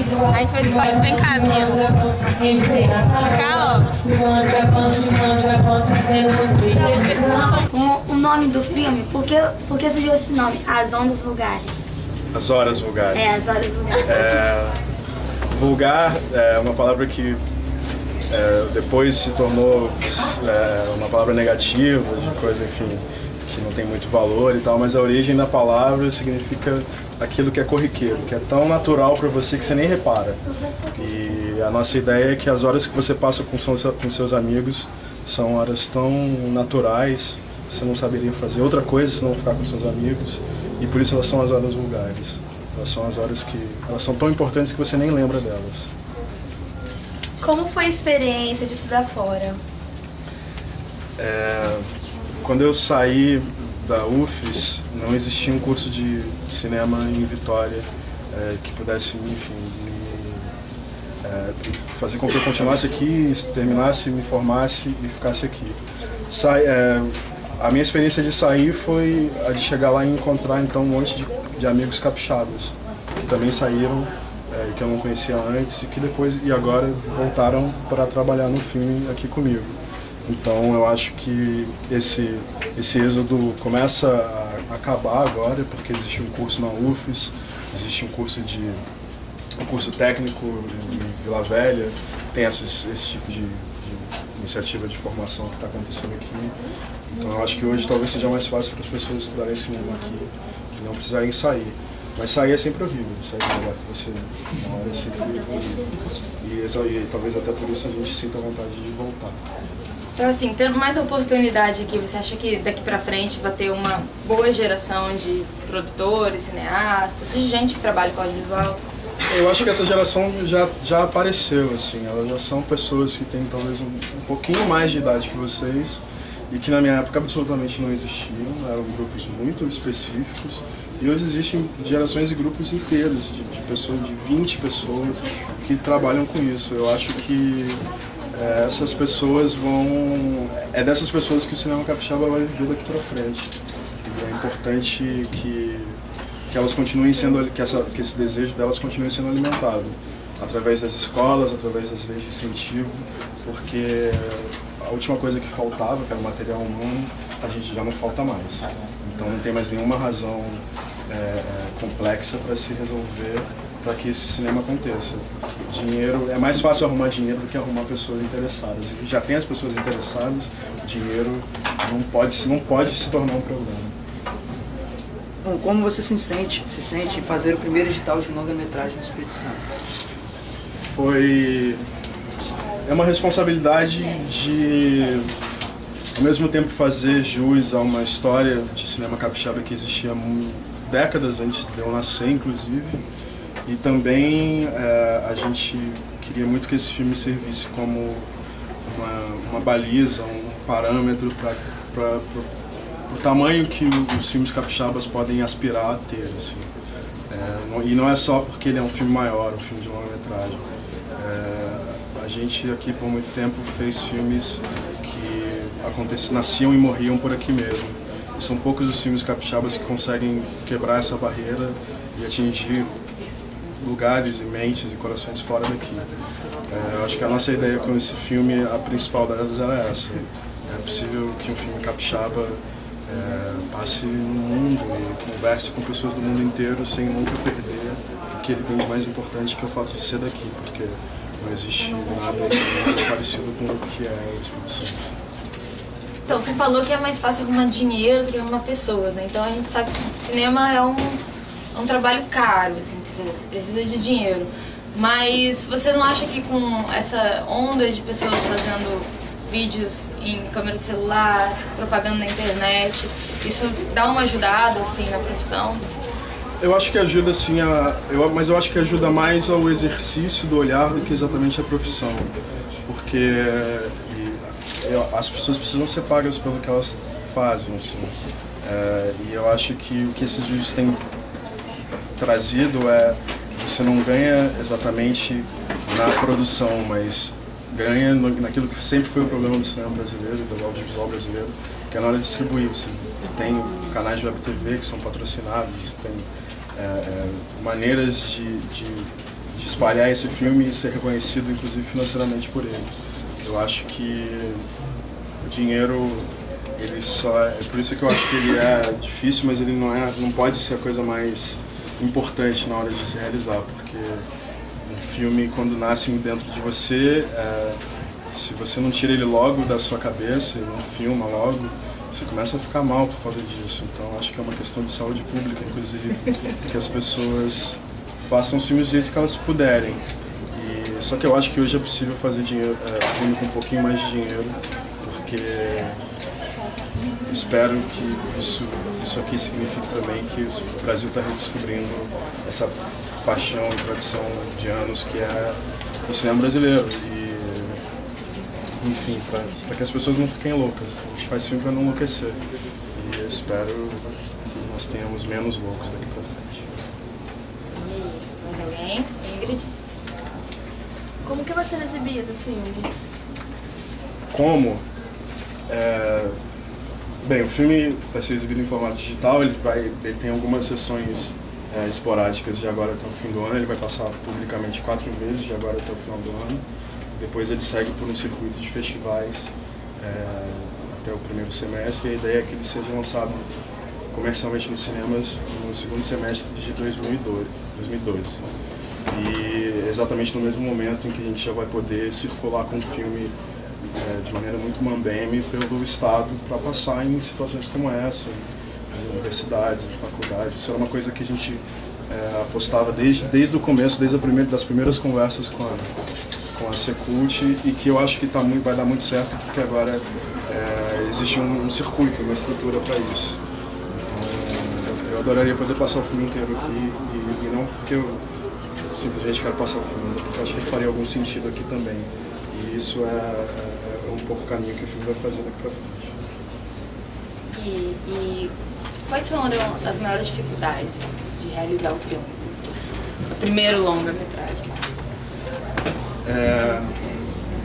A gente fez foto. Vem cá, meninos. Cá, ó. O, o nome do filme, por que, por que surgiu esse nome? As Ondas Vulgares. As Horas Vulgares. É, as Horas Vulgares. É, vulgar é uma palavra que é, depois se tornou é, uma palavra negativa, de coisa, enfim, que não tem muito valor e tal, mas a origem da palavra significa aquilo que é corriqueiro, que é tão natural para você que você nem repara. E a nossa ideia é que as horas que você passa com, seus, com seus amigos são horas tão naturais, você não saberia fazer outra coisa se não ficar com seus amigos, e por isso elas são as horas vulgares. Elas são as horas que elas são tão importantes que você nem lembra delas. Como foi a experiência de estudar fora? É, quando eu saí da UFES, não existia um curso de cinema em Vitória é, que pudesse, enfim, me, é, fazer com que eu continuasse aqui, terminasse, me formasse e ficasse aqui. É, a minha experiência de sair foi a de chegar lá e encontrar então um monte de, de amigos capixabas que também saíram que eu não conhecia antes e que depois e agora voltaram para trabalhar no filme aqui comigo. Então eu acho que esse esse êxodo começa a acabar agora porque existe um curso na UFES, existe um curso de um curso técnico em Vila Velha, tem esses, esse tipo de, de iniciativa de formação que está acontecendo aqui. Então eu acho que hoje talvez seja mais fácil para as pessoas estudarem cinema aqui e não precisarem sair. Mas sair é sempre horrível, sair é que você. Uma hora é sempre horrível. E, e talvez até por isso a gente sinta vontade de voltar. Então, assim, tendo mais oportunidade aqui, você acha que daqui pra frente vai ter uma boa geração de produtores, cineastas, de gente que trabalha com audiovisual? Eu acho que essa geração já, já apareceu, assim. Elas já são pessoas que têm talvez um, um pouquinho mais de idade que vocês e que na minha época absolutamente não existiam, eram grupos muito específicos. E hoje existem gerações e grupos inteiros de, de pessoas, de 20 pessoas que trabalham com isso. Eu acho que essas pessoas vão. É dessas pessoas que o cinema capixaba vai viver daqui para frente. E é importante que, que elas continuem sendo. Que, essa, que esse desejo delas continue sendo alimentado através das escolas, através das leis de incentivo, porque a última coisa que faltava, que era o material humano, a gente já não falta mais. Então não tem mais nenhuma razão é, é complexa para se resolver para que esse cinema aconteça. Dinheiro é mais fácil arrumar dinheiro do que arrumar pessoas interessadas. Já tem as pessoas interessadas, o dinheiro não pode não pode se tornar um problema. Bom, como você se sente, se sente em fazer o primeiro edital de longa-metragem no Espírito Santo? Foi é uma responsabilidade de, ao mesmo tempo, fazer jus a uma história de cinema capixaba que existia décadas antes de eu nascer, inclusive. E também é, a gente queria muito que esse filme servisse como uma, uma baliza, um parâmetro para o tamanho que os filmes capixabas podem aspirar a ter. Assim. É, e não é só porque ele é um filme maior, um filme de longa-metragem. É, a gente aqui por muito tempo fez filmes que aconteciam, nasciam e morriam por aqui mesmo. E são poucos os filmes capixabas que conseguem quebrar essa barreira e atingir lugares e mentes e corações fora daqui. É, eu acho que a nossa ideia com esse filme, a principal delas era essa. É possível que um filme capixaba é, passe no mundo e converse com pessoas do mundo inteiro sem nunca perder o que ele tem de mais importante que é o fato de ser daqui, porque não existe nada parecido com o que é o Espírito. Então, você falou que é mais fácil arrumar dinheiro do que arrumar pessoas, né? Então a gente sabe que cinema é um, é um trabalho caro, assim, precisa de dinheiro. Mas você não acha que com essa onda de pessoas fazendo vídeos em câmera de celular, propaganda na internet, isso dá uma ajudada, assim, na profissão? Eu acho que ajuda sim a. Eu, mas eu acho que ajuda mais ao exercício do olhar do que exatamente a profissão. Porque e, as pessoas precisam ser pagas pelo que elas fazem. Assim. É, e eu acho que o que esses vídeos têm trazido é que você não ganha exatamente na produção, mas ganha naquilo que sempre foi o problema do cinema brasileiro, do audiovisual brasileiro, que é na hora de distribuir. Você tem canais de web TV que são patrocinados, tem é, é, maneiras de, de, de espalhar esse filme e ser reconhecido, inclusive financeiramente por ele. Eu acho que o dinheiro, ele só é por isso que eu acho que ele é difícil, mas ele não é, não pode ser a coisa mais importante na hora de se realizar, porque um filme quando nasce dentro de você, é, se você não tira ele logo da sua cabeça e não filma logo, você começa a ficar mal por causa disso. Então acho que é uma questão de saúde pública, inclusive, que as pessoas façam os filmes do jeito que elas puderem. E, só que eu acho que hoje é possível fazer dinheiro, é, filme com um pouquinho mais de dinheiro, porque espero que isso, isso aqui signifique também que o Brasil está redescobrindo essa paixão e tradição de anos que é o cinema brasileiro. E, enfim, para que as pessoas não fiquem loucas. A gente faz filme para não enlouquecer. E eu espero que nós tenhamos menos loucos daqui para frente. E mais alguém? Ingrid? Como que você recebia do filme? Como? É, Bem, o filme vai ser exibido em formato digital, ele, vai, ele tem algumas sessões é, esporádicas de agora até o fim do ano, ele vai passar publicamente quatro vezes de agora até o final do ano. Depois ele segue por um circuito de festivais é, até o primeiro semestre a ideia é que ele seja lançado comercialmente nos cinemas no segundo semestre de 2012. 2012. E exatamente no mesmo momento em que a gente já vai poder circular com o filme é, de maneira muito mambeme pelo Estado para passar em situações como essa, em universidades, em faculdades. Isso era uma coisa que a gente é, apostava desde, desde o começo, desde a primeira, das primeiras conversas com a, com a Secult e que eu acho que tá muito, vai dar muito certo porque agora é, existe um, um, circuito, uma estrutura para isso. Então, eu, adoraria poder passar o filme inteiro aqui e, e não porque eu simplesmente quero passar o filme, porque acho que faria algum sentido aqui também. E isso é, é, pouco o caminho que o filme vai fazer daqui para frente. E, e, quais foram as maiores dificuldades de realizar o filme? O primeiro longa-metragem. É,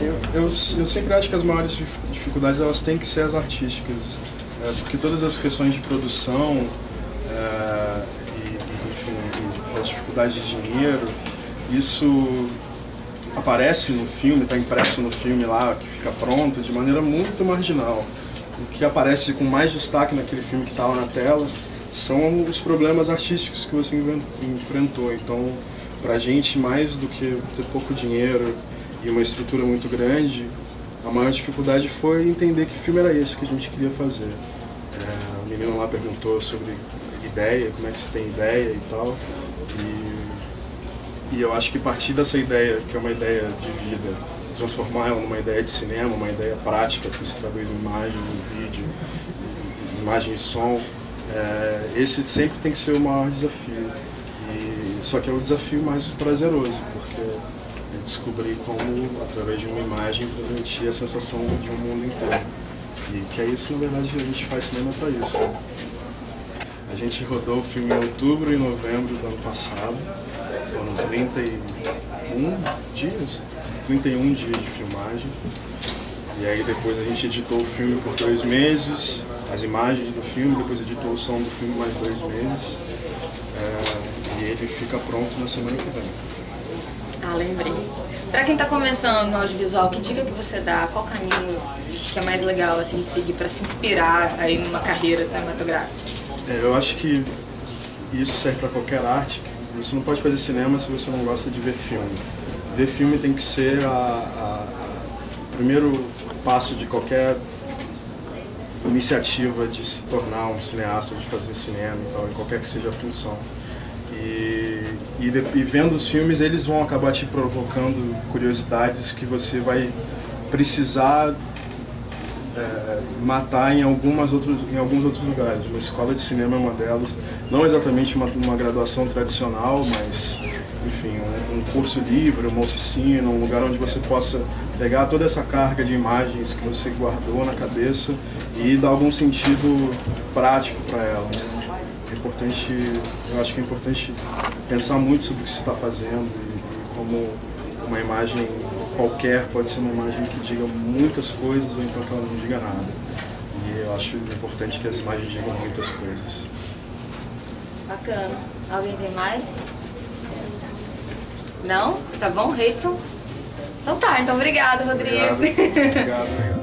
eu, eu, eu, sempre acho que as maiores dificuldades elas têm que ser as artísticas, é, porque todas as questões de produção é, e, enfim, e as dificuldades de dinheiro, isso aparece no filme, está impresso no filme lá, que fica pronto, de maneira muito marginal. O que aparece com mais destaque naquele filme que está lá na tela são os problemas artísticos que você enfrentou. Então, para a gente, mais do que ter pouco dinheiro e uma estrutura muito grande, a maior dificuldade foi entender que filme era esse que a gente queria fazer. É, o menino lá perguntou sobre ideia, como é que você tem ideia e tal. E e eu acho que partir dessa ideia, que é uma ideia de vida, transformar ela numa ideia de cinema, uma ideia prática que se traduz em imagem, em vídeo, em imagem e som, é, esse sempre tem que ser o maior desafio. E, só que é o desafio mais prazeroso, porque é descobrir como, através de uma imagem, transmitir a sensação de um mundo inteiro. E que é isso, na verdade, a gente faz cinema para isso. Né? A gente rodou o filme em outubro e novembro do ano passado foram 31 dias, 31 dias de filmagem. E aí depois a gente editou o filme por dois meses, as imagens do filme, depois editou o som do filme mais dois meses. É, e ele fica pronto na semana que vem. Ah, lembrei. Para quem está começando no audiovisual, que dica que você dá? Qual caminho que é mais legal assim, de seguir para se inspirar aí numa carreira cinematográfica? É, eu acho que isso serve para qualquer arte, você não pode fazer cinema se você não gosta de ver filme. Ver filme tem que ser a, a, o primeiro passo de qualquer iniciativa de se tornar um cineasta, de fazer cinema e tal, qualquer que seja a função. E, e, e, vendo os filmes, eles vão acabar te provocando curiosidades que você vai precisar é, matar em, algumas outros, em alguns outros lugares. Uma escola de cinema é uma delas, não exatamente uma, uma graduação tradicional, mas enfim, um, um, curso livre, uma oficina, um lugar onde você possa pegar toda essa carga de imagens que você guardou na cabeça e dar algum sentido prático para ela. É importante, eu acho que é importante pensar muito sobre o que você está fazendo e, e como uma imagem qualquer pode ser uma imagem que diga muitas coisas ou então que ela não diga nada. E eu acho importante que as imagens digam muitas coisas. Bacana. Alguém tem mais? Não? Tá bom, Reidson? Então tá, então obrigado, Rodrigo. Obrigado. obrigado, obrigado.